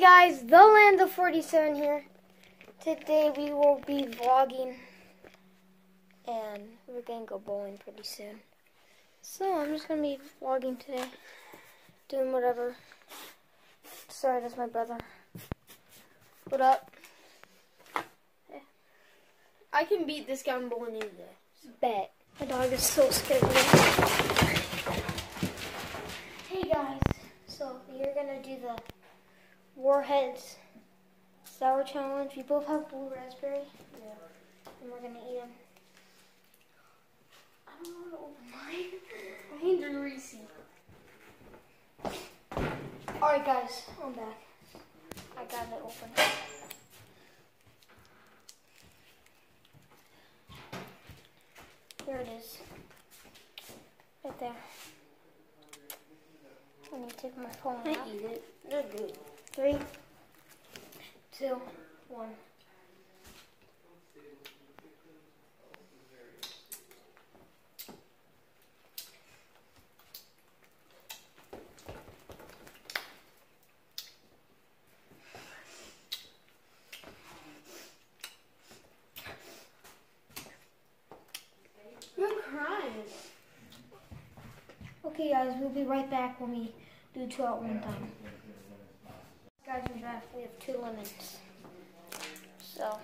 guys, the Lando47 here. Today we will be vlogging and we're gonna go bowling pretty soon. So I'm just gonna be vlogging today, doing whatever. Sorry, that's my brother. What up? I can beat this guy in bowling any day. Bet. My dog is so scared of me. Hey guys, so you're gonna do the Warheads Sour Challenge. We both have blue raspberry. Yeah. And we're gonna eat them. I don't want to open mine. I need the Reese. Alright guys, I'm back. I got it open. Here it is. Right there. I need to take my phone I out. eat it. They're good. Three, two, one. You're crying. Okay, guys, we'll be right back when we do two at one time. Guys. We have two lemons. So,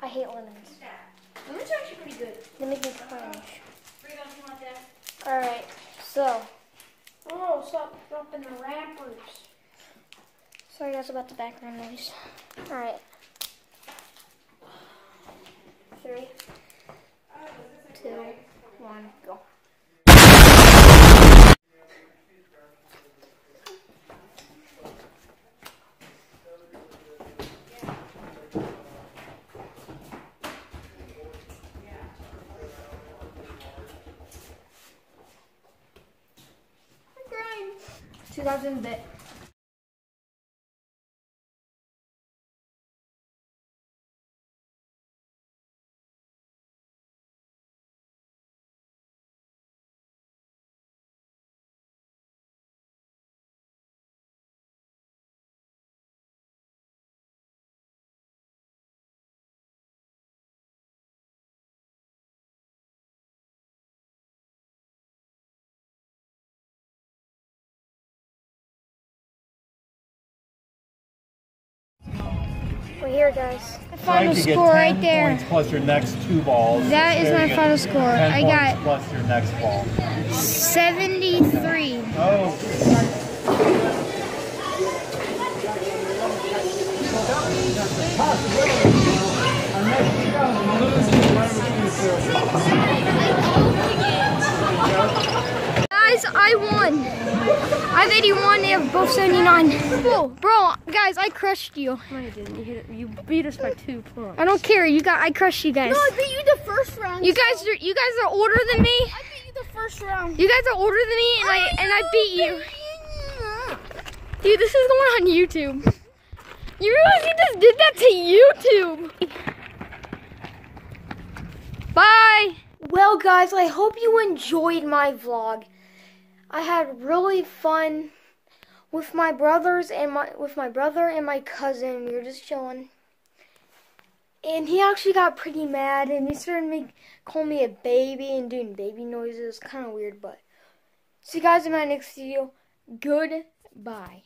I hate lemons. Lemon's are actually pretty good. They make me cringe. Alright, so, Oh, stop dropping the wrappers. sorry guys about the background noise. Alright. 지가 준대. We're here, guys. Trying to get 10 points plus your next two balls. That is There my final score. 10 I got- plus your next ball. 73. Oh, Guys, I won. I have 81, they have both 79. Bro, bro, guys, I crushed you. No, you didn't. You, hit you beat us by two points. I don't care. You got I crushed you guys. No, I beat you the first round. You guys are you guys are older than me. I beat you the first round. You guys are older than me and I and I beat you. Dude, this is going on YouTube. You realize he just did that to YouTube? Bye. Well, guys, I hope you enjoyed my vlog. I had really fun with my brothers and my with my brother and my cousin. We were just chilling. And he actually got pretty mad and he started make, calling me a baby and doing baby noises. Kind of weird, but see you guys in my next video. Goodbye.